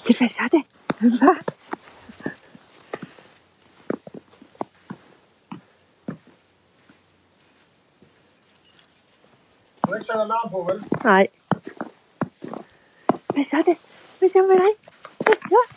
Se, hvad så det? Hvad? Du har ikke sat alarm på, vel? Nej. Hvad så er det? Hvad så med dig? Hvad så? Jo.